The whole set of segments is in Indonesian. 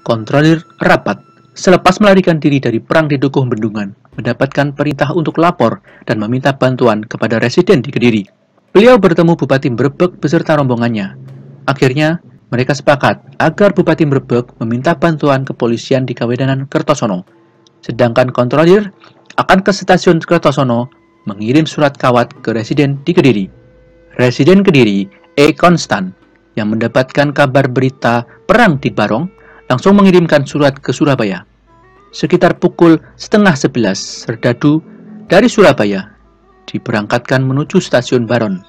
Kontrolir rapat selepas melarikan diri dari perang di Dukuh Bendungan, mendapatkan perintah untuk lapor dan meminta bantuan kepada residen di Kediri. Beliau bertemu Bupati Brebek beserta rombongannya. Akhirnya, mereka sepakat agar Bupati Brebek meminta bantuan kepolisian di Kawedanan Kertosono. Sedangkan kontrolir akan ke stasiun Kertosono mengirim surat kawat ke residen di Kediri. Residen Kediri, E. Konstan, yang mendapatkan kabar berita perang di Barong, langsung mengirimkan surat ke Surabaya. Sekitar pukul setengah sebelas, Serdadu dari Surabaya diberangkatkan menuju stasiun Baron.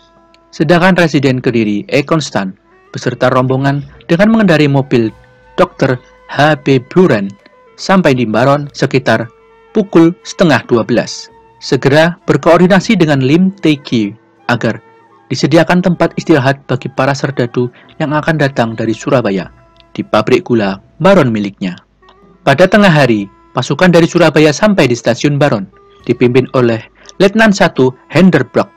Sedangkan residen Kediri, E. Konstan, beserta rombongan dengan mengendari mobil Dr. H.B. Buren sampai di Baron sekitar pukul setengah dua belas. Segera berkoordinasi dengan Lim Taeki agar disediakan tempat istirahat bagi para serdadu yang akan datang dari Surabaya di pabrik gula Baron miliknya. Pada tengah hari, pasukan dari Surabaya sampai di stasiun Baron, dipimpin oleh Letnan 1 Henderbrock.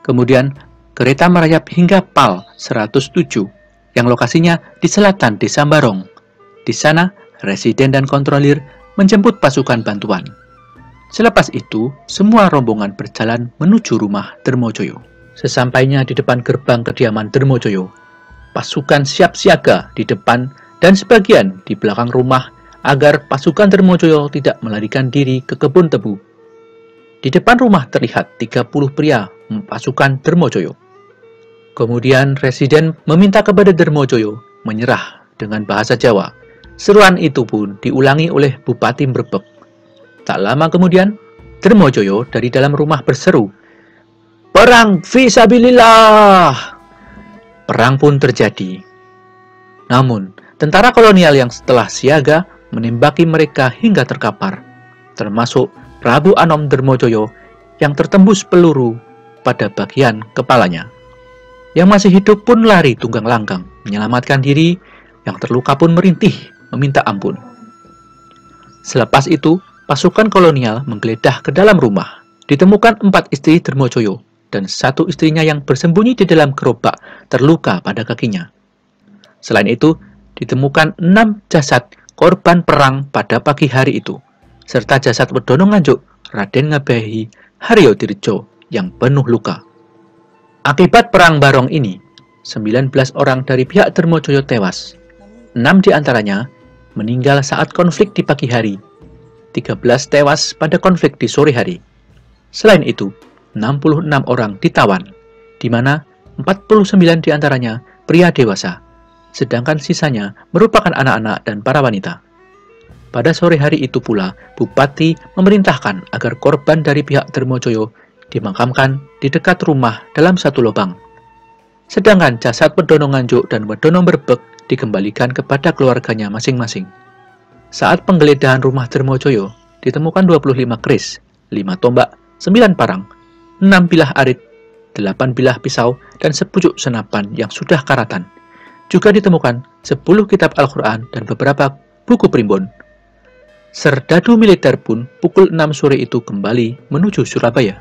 Kemudian, kereta merayap hingga PAL 107, yang lokasinya di selatan desa Barong. Di sana, residen dan kontrolir menjemput pasukan bantuan. Selepas itu, semua rombongan berjalan menuju rumah Dermojoyo. Sesampainya di depan gerbang kediaman Dermojoyo, pasukan siap siaga di depan dan sebagian di belakang rumah agar pasukan Dermojoyo tidak melarikan diri ke kebun tebu. Di depan rumah terlihat 30 pria pasukan Dermojoyo. Kemudian residen meminta kepada Dermojoyo menyerah dengan bahasa Jawa. Seruan itu pun diulangi oleh Bupati Brebek. Tak lama kemudian, Dermojoyo dari dalam rumah berseru, Perang visabilillah! Perang pun terjadi. Namun, Tentara kolonial yang setelah siaga menembaki mereka hingga terkapar, termasuk Prabu Anom Dermojoyo yang tertembus peluru pada bagian kepalanya. Yang masih hidup pun lari tunggang langgang, menyelamatkan diri, yang terluka pun merintih, meminta ampun. Selepas itu, pasukan kolonial menggeledah ke dalam rumah. Ditemukan empat istri Dermojoyo dan satu istrinya yang bersembunyi di dalam gerobak terluka pada kakinya. Selain itu, ditemukan enam jasad korban perang pada pagi hari itu, serta jasad Wedono Nganjuk Raden Ngabehi Haryo Dirjo yang penuh luka. Akibat perang Barong ini, 19 orang dari pihak Dermojoyo tewas. 6 di antaranya meninggal saat konflik di pagi hari, 13 tewas pada konflik di sore hari. Selain itu, 66 orang ditawan, di mana 49 di antaranya pria dewasa sedangkan sisanya merupakan anak-anak dan para wanita. Pada sore hari itu pula, Bupati memerintahkan agar korban dari pihak Dermojoyo dimakamkan di dekat rumah dalam satu lubang. Sedangkan jasad Wedono Nganjuk dan Wedono Berbek dikembalikan kepada keluarganya masing-masing. Saat penggeledahan rumah Dermojoyo, ditemukan 25 keris, 5 tombak, 9 parang, 6 bilah arit, 8 bilah pisau, dan sepucuk senapan yang sudah karatan – juga ditemukan 10 kitab Al-Quran dan beberapa buku primbon. Serdadu militer pun pukul 6 sore itu kembali menuju Surabaya.